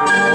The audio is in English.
Oh.